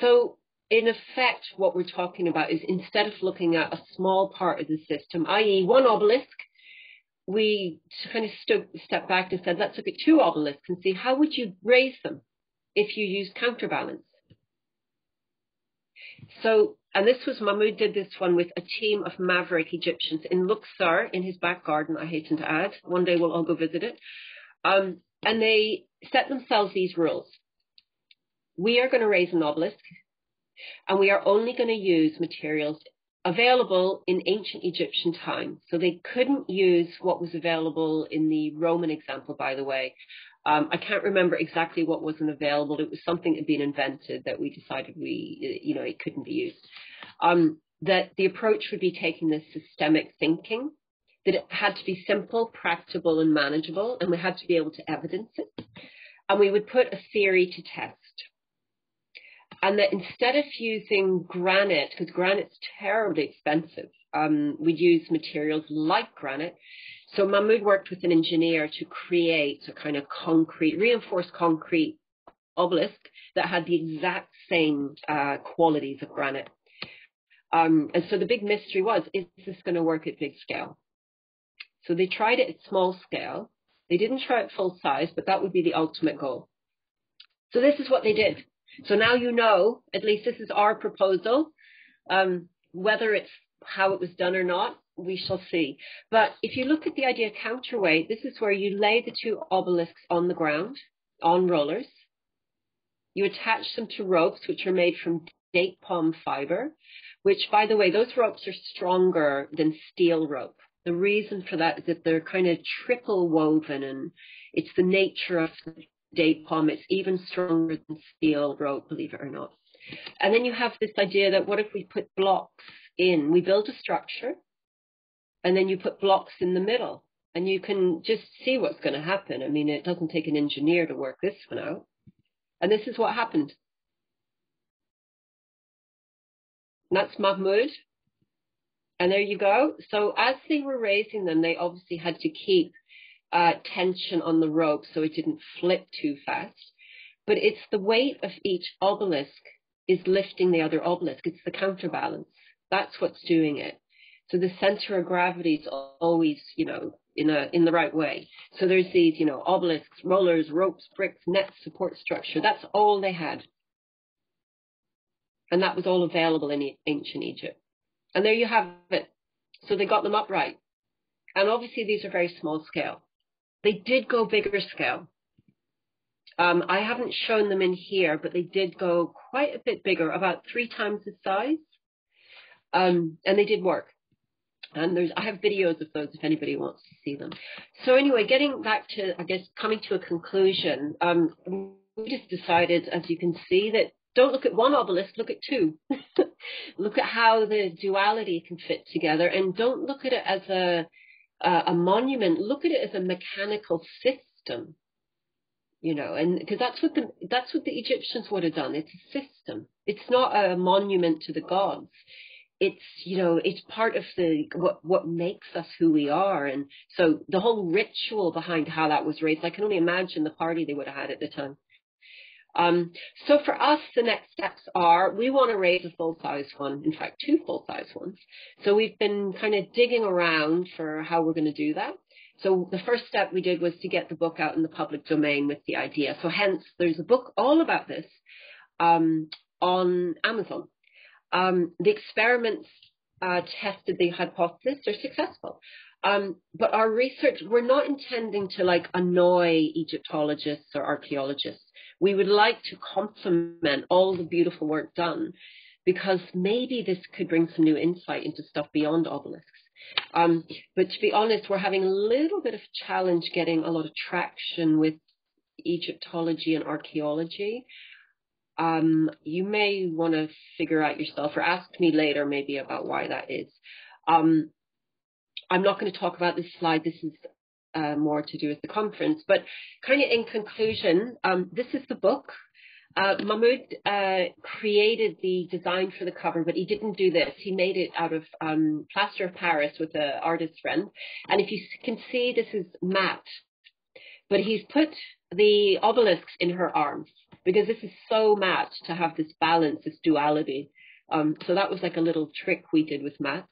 So in effect, what we're talking about is instead of looking at a small part of the system, i.e., one obelisk, we kind of stood, stepped back and said, let's look at two obelisks and see how would you raise them if you use counterbalance. So, and this was Mahmoud did this one with a team of maverick Egyptians in Luxor in his back garden. I hasten to add. One day we'll all go visit it. Um, and they set themselves these rules. We are going to raise an obelisk and we are only going to use materials available in ancient Egyptian times. So they couldn't use what was available in the Roman example, by the way. Um, I can't remember exactly what wasn't available. It was something that had been invented that we decided we, you know, it couldn't be used. Um, that the approach would be taking this systemic thinking, that it had to be simple, practical, and manageable, and we had to be able to evidence it. And we would put a theory to test and that instead of using granite, because granite's terribly expensive, um, we'd use materials like granite. So Mahmoud worked with an engineer to create a kind of concrete, reinforced concrete obelisk that had the exact same uh, qualities of granite. Um, and so the big mystery was, is this going to work at big scale? So they tried it at small scale. They didn't try it full size, but that would be the ultimate goal. So this is what they did. So now you know, at least this is our proposal. Um, whether it's how it was done or not, we shall see. But if you look at the idea of counterweight, this is where you lay the two obelisks on the ground, on rollers. You attach them to ropes, which are made from date palm fiber, which, by the way, those ropes are stronger than steel rope. The reason for that is that they're kind of triple woven and it's the nature of the date palm. It's even stronger than steel rope, believe it or not. And then you have this idea that what if we put blocks in? We build a structure and then you put blocks in the middle and you can just see what's going to happen. I mean, it doesn't take an engineer to work this one out. And this is what happened. That's Mahmoud. And there you go. So as they were raising them, they obviously had to keep uh, tension on the rope so it didn't flip too fast. But it's the weight of each obelisk is lifting the other obelisk. It's the counterbalance. That's what's doing it. So the center of gravity is always, you know, in a in the right way. So there's these, you know, obelisks, rollers, ropes, bricks, nets, support structure. That's all they had. And that was all available in ancient Egypt. And there you have it. So they got them upright. And obviously these are very small scale. They did go bigger scale. Um, I haven't shown them in here, but they did go quite a bit bigger, about three times the size. Um, and they did work. And there's, I have videos of those if anybody wants to see them. So anyway, getting back to, I guess, coming to a conclusion, um, we just decided, as you can see, that don't look at one obelisk, look at two. look at how the duality can fit together and don't look at it as a, uh, a monument, look at it as a mechanical system, you know, and because that's what the that's what the Egyptians would have done. It's a system. It's not a monument to the gods. It's you know it's part of the what what makes us who we are, and so the whole ritual behind how that was raised. I can only imagine the party they would have had at the time. Um, so for us, the next steps are we want to raise a full size one, in fact, two full size ones. So we've been kind of digging around for how we're going to do that. So the first step we did was to get the book out in the public domain with the idea. So hence there's a book all about this um, on Amazon. Um, the experiments uh, tested the hypothesis; they're successful. Um, but our research, we're not intending to like annoy Egyptologists or archaeologists we would like to complement all the beautiful work done because maybe this could bring some new insight into stuff beyond obelisks. Um, but to be honest, we're having a little bit of challenge getting a lot of traction with Egyptology and archaeology. Um, you may want to figure out yourself or ask me later maybe about why that is. Um, I'm not going to talk about this slide. This is uh, more to do with the conference. But kind of in conclusion, um, this is the book. Uh, Mahmoud uh, created the design for the cover, but he didn't do this. He made it out of um, plaster of Paris with an artist friend. And if you can see, this is Maat. But he's put the obelisks in her arms because this is so Maat to have this balance, this duality. Um, so that was like a little trick we did with Maat.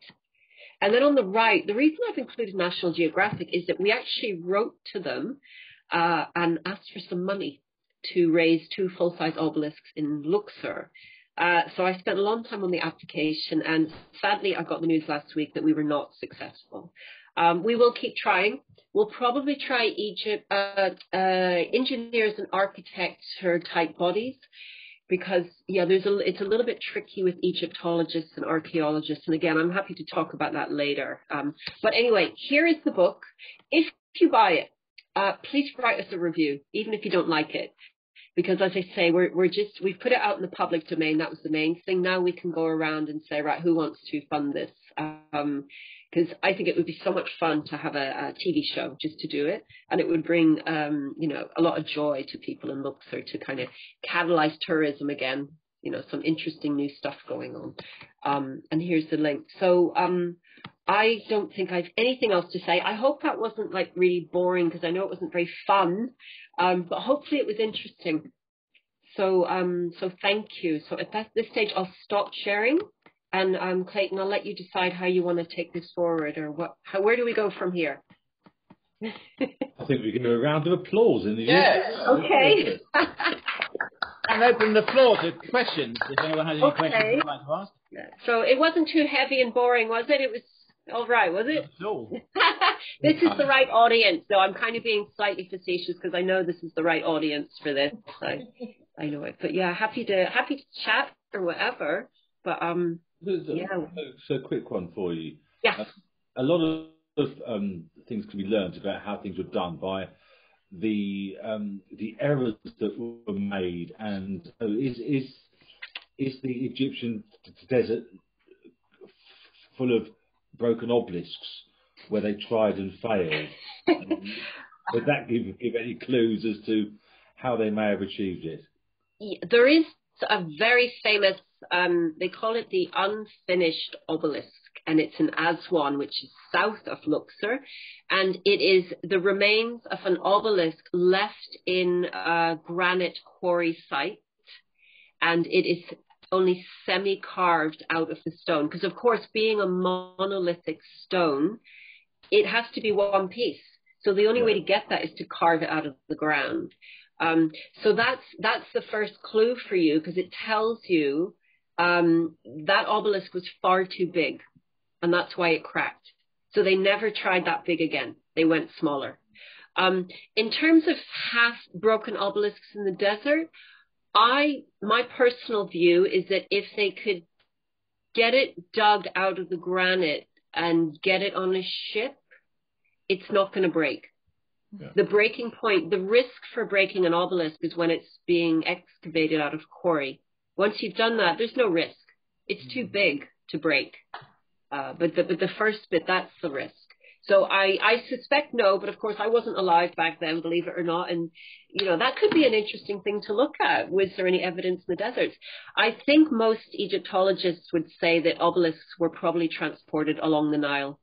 And then on the right, the reason I've included National Geographic is that we actually wrote to them uh, and asked for some money to raise two full-size obelisks in Luxor. Uh, so I spent a long time on the application, and sadly, I got the news last week that we were not successful. Um, we will keep trying. We'll probably try Egypt, uh, uh, engineers and architects architecture type bodies because yeah, there's a it's a little bit tricky with Egyptologists and archaeologists, and again, I'm happy to talk about that later. Um, but anyway, here is the book. If you buy it, uh, please write us a review, even if you don't like it, because as I say, we're we're just we've put it out in the public domain. That was the main thing. Now we can go around and say, right, who wants to fund this? Um, because I think it would be so much fun to have a, a, TV show just to do it, and it would bring um, you know a lot of joy to people in Luxor to kind of catalyze tourism again. You know, some interesting new stuff going on. Um, and here's the link. So um, I don't think I've anything else to say. I hope that wasn't like really boring because I know it wasn't very fun, um, but hopefully it was interesting. So um, so thank you. So at that, this stage, I'll stop sharing. And um, Clayton, I'll let you decide how you want to take this forward, or what. How, where do we go from here? I think we can do a round of applause in the yeah. Okay. and open the floor to questions if anyone has any okay. questions they'd like to ask. So it wasn't too heavy and boring, was it? It was all right, was it? No. this is the right audience, though. I'm kind of being slightly facetious because I know this is the right audience for this. So I know it, but yeah, happy to happy to chat or whatever. But um, there's a, yeah. So a quick one for you. Yeah. Uh, a lot of um, things can be learned about how things were done by the um, the errors that were made, and uh, is is is the Egyptian desert full of broken obelisks where they tried and failed? Would that give give any clues as to how they may have achieved it? Yeah, there is a very famous um, they call it the unfinished obelisk, and it's in Aswan, which is south of Luxor, and it is the remains of an obelisk left in a granite quarry site, and it is only semi-carved out of the stone, because of course, being a monolithic stone, it has to be one piece. So the only way to get that is to carve it out of the ground. Um, so that's that's the first clue for you because it tells you um, that obelisk was far too big, and that's why it cracked. So they never tried that big again. They went smaller. Um, in terms of half broken obelisks in the desert, I my personal view is that if they could get it dug out of the granite and get it on a ship, it's not going to break. Yeah. The breaking point, the risk for breaking an obelisk is when it's being excavated out of quarry. Once you've done that, there's no risk. It's too mm-hmm. big to break. Uh, but the but the first bit, that's the risk. So I I suspect no, but of course I wasn't alive back then, believe it or not, and you know that could be an interesting thing to look at. Was there any evidence in the deserts? I think most Egyptologists would say that obelisks were probably transported along the Nile.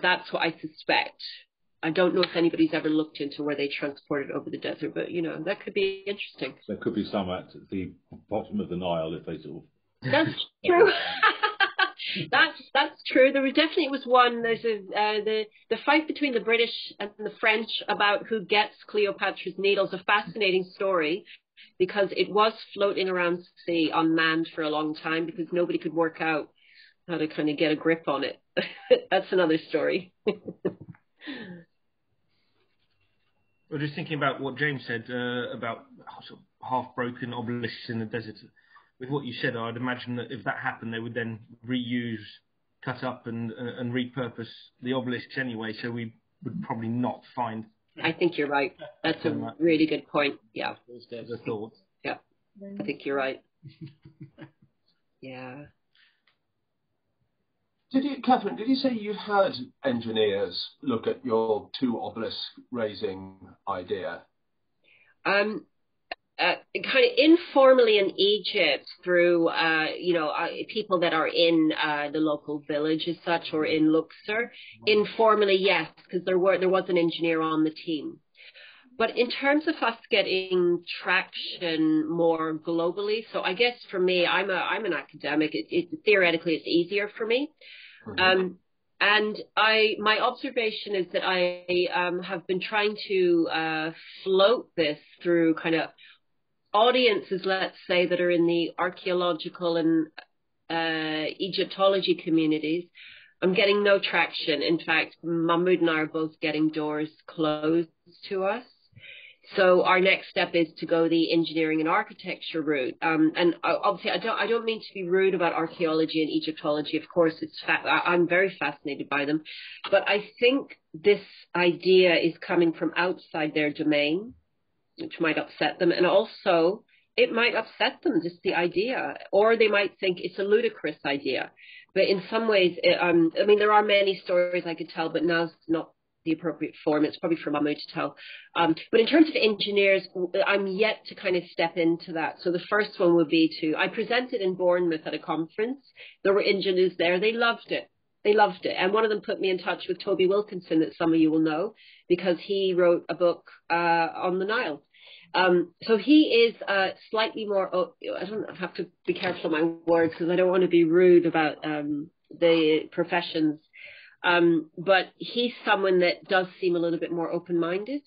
That's what I suspect. I don't know if anybody's ever looked into where they transported over the desert, but you know that could be interesting. There could be some at the bottom of the Nile if they sort of. That's true. that's that's true. There was definitely was one. There's a uh, the the fight between the British and the French about who gets Cleopatra's Needle is a fascinating story because it was floating around sea unmanned for a long time because nobody could work out how to kind of get a grip on it. that's another story. Well, just thinking about what James said uh, about sort of half-broken obelisks in the desert. With what you said, I'd imagine that if that happened, they would then reuse, cut up, and uh, and repurpose the obelisks anyway. So we would probably not find. I think you're right. That's a really good point. Yeah. There's a thought. Yeah. I think you're right. yeah. Did you, Kathryn? Did you say you had engineers look at your two obelisk raising idea? Um, uh, kind of informally in Egypt through, uh, you know, uh, people that are in uh, the local village as such or in Luxor. Informally, yes, because there were there was an engineer on the team. But in terms of us getting traction more globally, so I guess for me, I'm a I'm an academic. It, it theoretically it's easier for me. Mm-hmm. Um, and I, my observation is that I um, have been trying to uh, float this through kind of audiences, let's say, that are in the archaeological and uh, Egyptology communities, I'm getting no traction. In fact, Mahmoud and I are both getting doors closed to us. So our next step is to go the engineering and architecture route. Um, and obviously, I don't I don't mean to be rude about archaeology and Egyptology. Of course, it's fa- I'm very fascinated by them, but I think this idea is coming from outside their domain which might upset them. And also, it might upset them, just the idea. Or they might think it's a ludicrous idea. But in some ways, it, um, I mean, there are many stories I could tell, but now's not the appropriate form. It's probably for Mahmoud to tell. Um, but in terms of engineers, I'm yet to kind of step into that. So the first one would be to, I presented in Bournemouth at a conference. There were engineers there. They loved it. They loved it. And one of them put me in touch with Toby Wilkinson, that some of you will know, because he wrote a book uh, on the Nile. Um, so he is uh, slightly more. Oh, I don't have to be careful of my words because I don't want to be rude about um, the professions. Um, but he's someone that does seem a little bit more open-minded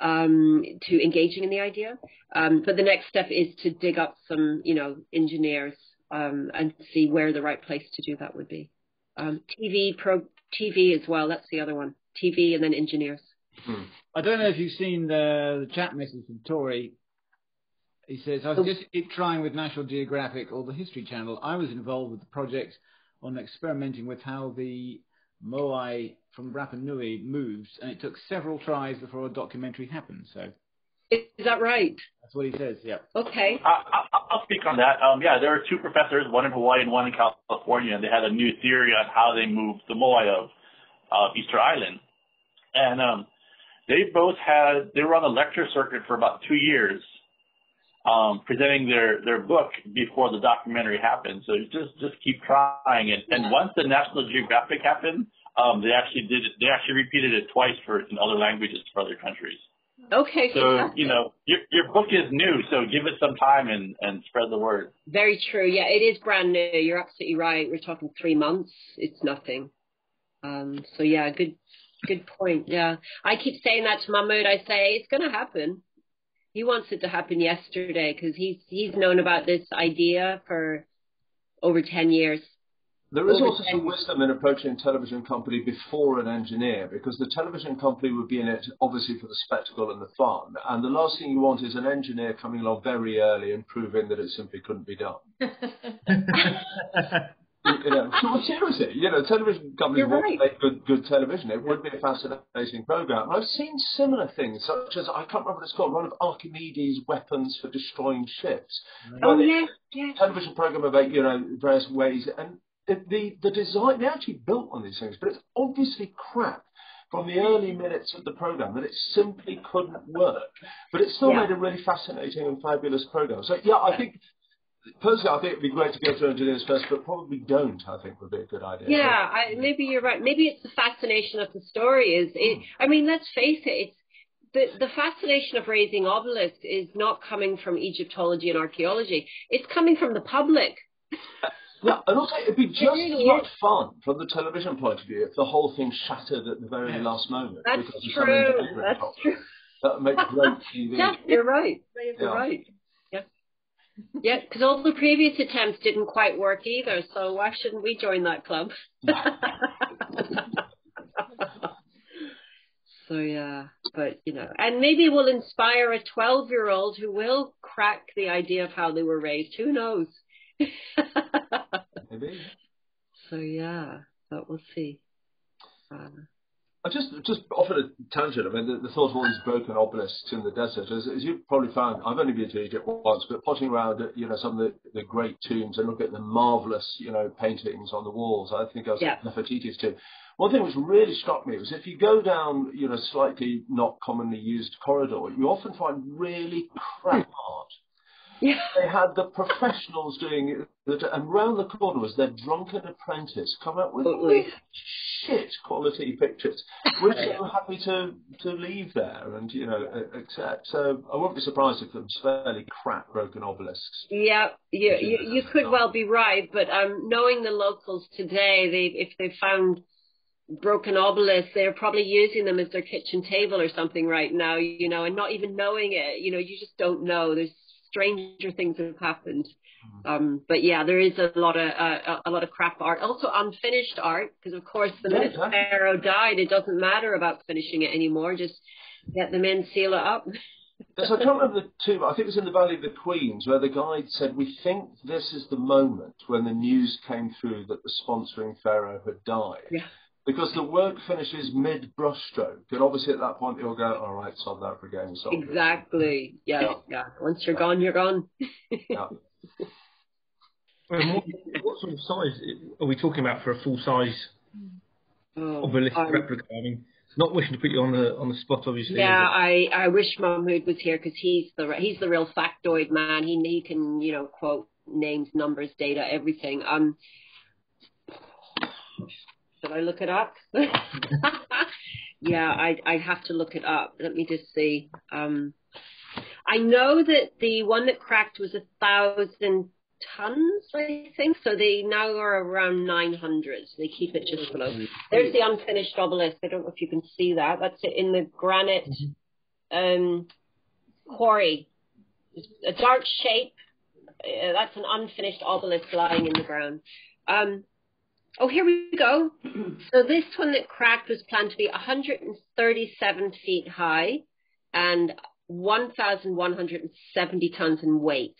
um, to engaging in the idea. Um, but the next step is to dig up some, you know, engineers um, and see where the right place to do that would be. TV pro TV as well. That's the other one. TV and then engineers. Hmm. I don't know if you've seen the, the chat message from Tori. He says, I was just trying with National Geographic or the History Channel. I was involved with the project on experimenting with how the Moai from Rapa Nui moves, and it took several tries before a documentary happened. So, is that right? That's what he says. Yeah. Okay. I, will speak on that. Um, yeah, there were two professors, one in Hawaii and one in California, and they had a new theory on how they moved the Moai of uh, Easter Island, and um, they both had they were on the lecture circuit for about two years, um, presenting their their book before the documentary happened. So just just keep trying. And, and once the National Geographic happened, um, they actually did it. They actually repeated it twice for in other languages for other countries. Okay. So you know your your book is new, so give it some time and and spread the word. Very true. Yeah, it is brand new. You're absolutely right. We're talking three months. It's nothing. Um, so yeah, good Good point. Yeah. I keep saying that to Mahmoud. I say it's going to happen. He wants it to happen yesterday because he's he's known about this idea for over 10 years. There is also some wisdom in approaching a television company before an engineer because the television company would be in it obviously for the spectacle and the fun. And the last thing you want is an engineer coming along very early and proving that it simply couldn't be done. you know, so seriously, you know, television companies want to make good, good television. It would be a fascinating program. I've seen similar things, such as I can't remember what it's called, one of Archimedes' weapons for destroying ships. Oh yes, yes. Television program about you know various ways, and the, the the design they actually built one of these things, but it's obviously crap from the early minutes of the program that it simply couldn't work. But it still yeah. made a really fascinating and fabulous program. So yeah, I think personally, I think it'd be great to go through and do this first, but probably don't. I think would be a good idea. Yeah, I, maybe you're right. Maybe it's the fascination of the story. Is it? Hmm. I mean, let's face it. It's the the fascination of raising obelisks is not coming from Egyptology and archaeology. It's coming from the public. Yeah, and also it'd be just really as much is. fun from the television point of view if the whole thing shattered at the very last moment. That's true. That's true. That would make great TV. yeah, you're right. You're yeah. right. Yeah, because all the previous attempts didn't quite work either, so why shouldn't we join that club? so yeah, but you know, and maybe we'll inspire a 12 year old who will crack the idea of how they were raised. Who knows? maybe. So yeah, but we'll see. Uh, I just just offered a tangent. I mean, the, the thought of all these broken obelisks in the desert, as, as you probably found, I've only been to Egypt once, but potting around, at, you know, some of the, the great tombs and look at the marvelous, you know, paintings on the walls. I think I was Yeah. at Nefertiti's tomb. One thing which really struck me was if you go down, you know, slightly not commonly used corridor, you often find really crap art. Yeah. They had the professionals doing it, and round the corner was their drunken apprentice come up with Totally. shit quality pictures, We're so happy to to leave there and you know accept. So I wouldn't be surprised if some fairly crap broken obelisks. Yeah, you, you you could well be right, but um, knowing the locals today, they if they found broken obelisks, they're probably using them as their kitchen table or something right now, you know, and not even knowing it. You know, you just don't know. There's stranger things have happened. Um, but yeah, there is a lot of uh, a lot of crap art, also unfinished art, because of course the Yeah, minute exactly. Pharaoh died, it doesn't matter about finishing it anymore. Just get the men seal it up. Yes, I can't remember the two. I think it was in the Valley of the Queens where the guide said, "We think this is the moment when the news came through that the sponsoring pharaoh had died." Yeah. Because the work finishes mid brushstroke, and obviously at that point you'll go, "All right, solve that for game solved." Exactly. Yeah, yeah. Once you're gone, you're gone. Yeah. And what, what sort of size are we talking about for a full size Oh, obelisk um, replica? I mean, not wishing to put you on the on the spot, obviously. Yeah, I, I wish Mahmoud was here because he's the he's the real factoid man. He he can you know quote names, numbers, data, everything. Um, should I look it up? yeah, I I have to look it up. Let me just see. Um, I know that the one that cracked was a thousand tons, I think. So they now are around nine hundred. They keep it just below. There's the unfinished obelisk. I don't know if you can see that. That's it in the granite um, quarry. It's a dark shape. Uh, that's an unfinished obelisk lying in the ground. Um, oh, here we go. So this one that cracked was planned to be 137 feet high and 1,170 tons in weight.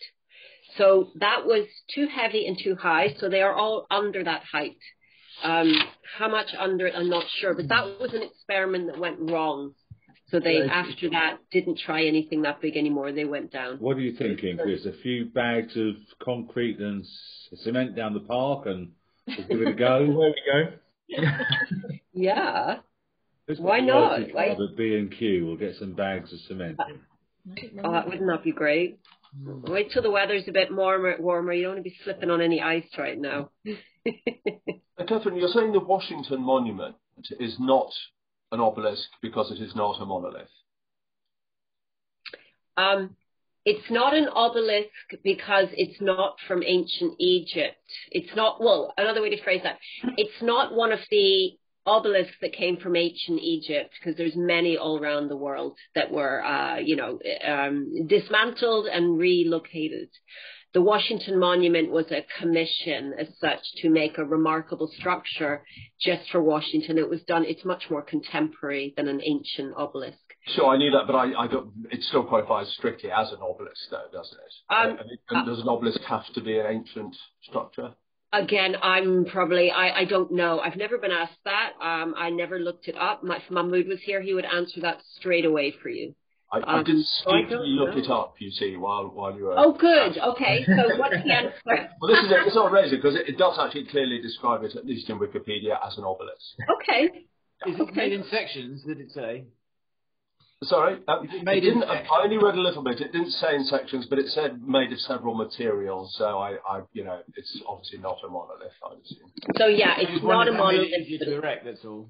So that was too heavy and too high. So they are all under that height. Um, how much under it, I'm not sure, but that was an experiment that went wrong. So they, Right. after that, didn't try anything that big anymore. They went down. What are you thinking, Chris? A few bags of concrete and cement down the park and we'll give it a go? There we go. Yeah. Let's Why not? Loyalty Why- card at B and Q. We'll get some bags of cement. Oh, that wouldn't that be great? Wait till the weather's a bit warmer. Warmer. You don't want to be slipping on any ice right now. Kathryn, you're saying the Washington Monument is not an obelisk because it is not a monolith. Um, it's not an obelisk because it's not from ancient Egypt. It's not, well, another way to phrase that, it's not one of the obelisks that came from ancient Egypt because there's many all around the world that were, uh, you know, um, dismantled and relocated. The Washington Monument was a commission as such to make a remarkable structure just for Washington. It was done, it's much more contemporary than an ancient obelisk. Sure, I knew that, but I, I got, it still qualifies strictly as an obelisk, though, doesn't it? Um, Uh, and does an obelisk have to be an ancient structure? Again, I'm probably I, I don't know. I've never been asked that. Um, I never looked it up. My, if Mahmoud was here, he would answer that straight away for you. I, I Um, did so I skillfully don't look know. it up, you see, while while you were. Oh, good. Okay. So what's the answer? Well, this is it. It's not amazing because it, it does actually clearly describe it, at least in Wikipedia, as an obelisk. Okay. Is it Okay. made in sections? Did it say? Sorry, um, it made it didn't, sections? I only read a little bit. It didn't say in sections, but it said made of several materials. So I, I you know, it's obviously not a monolith. I assume. So yeah, it's not wondered a if it made it monolith. easier to erect. That's all.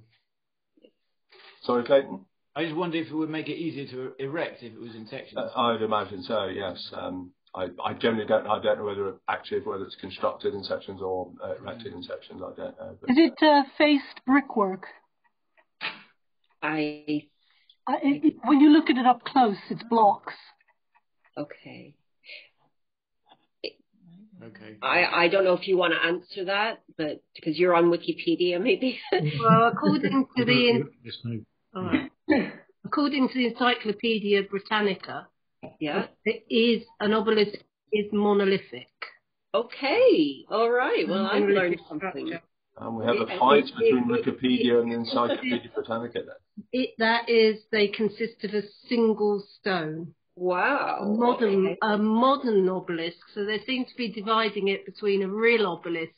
Sorry, Clayton. I just wondered if it would make it easier to erect if it was in sections. Uh, I would imagine so. Yes. Um, I, I generally don't. I don't know whether it, actually whether it's constructed in sections or uh, erected in sections. I don't know. But, Is it uh, faced brickwork? I Uh, it, it- when you look at it up close, it's blocks. okay. Okay. I I don't know if you want to answer that, but because you're on Wikipedia, maybe. Well, according to the Just move. Alright. according to the Encyclopedia Britannica, yeah. it is an obelisk is monolithic. Okay. All right. Well, I've Monolithic learned something. Structure. And we have a fight it- between it- Wikipedia and it- Encyclopedia Britannica then. It, that is, they consist of a single stone. Wow. a modern Okay. a modern obelisk. So they seem to be dividing it between a real obelisk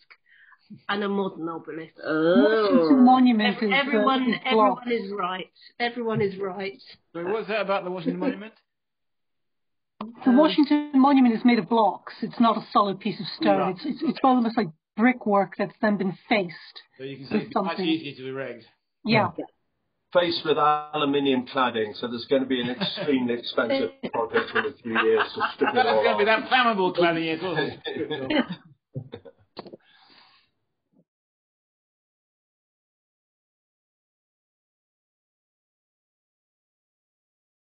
and a modern obelisk. Washington Oh. Monument Ev- is, uh, everyone is blocked. everyone is right. Everyone is right. So what's that about the Washington Monument? The Washington Monument is made of blocks. It's not a solid piece of stone. Right. It's, it's it's almost like brickwork that's then been faced. So you can see There's it's much easier to erect. Yeah. Faced with aluminium cladding, so there's going to be an extremely expensive project in a few years to strip it That's all going to be off. that flammable cladding, yes, wasn't it?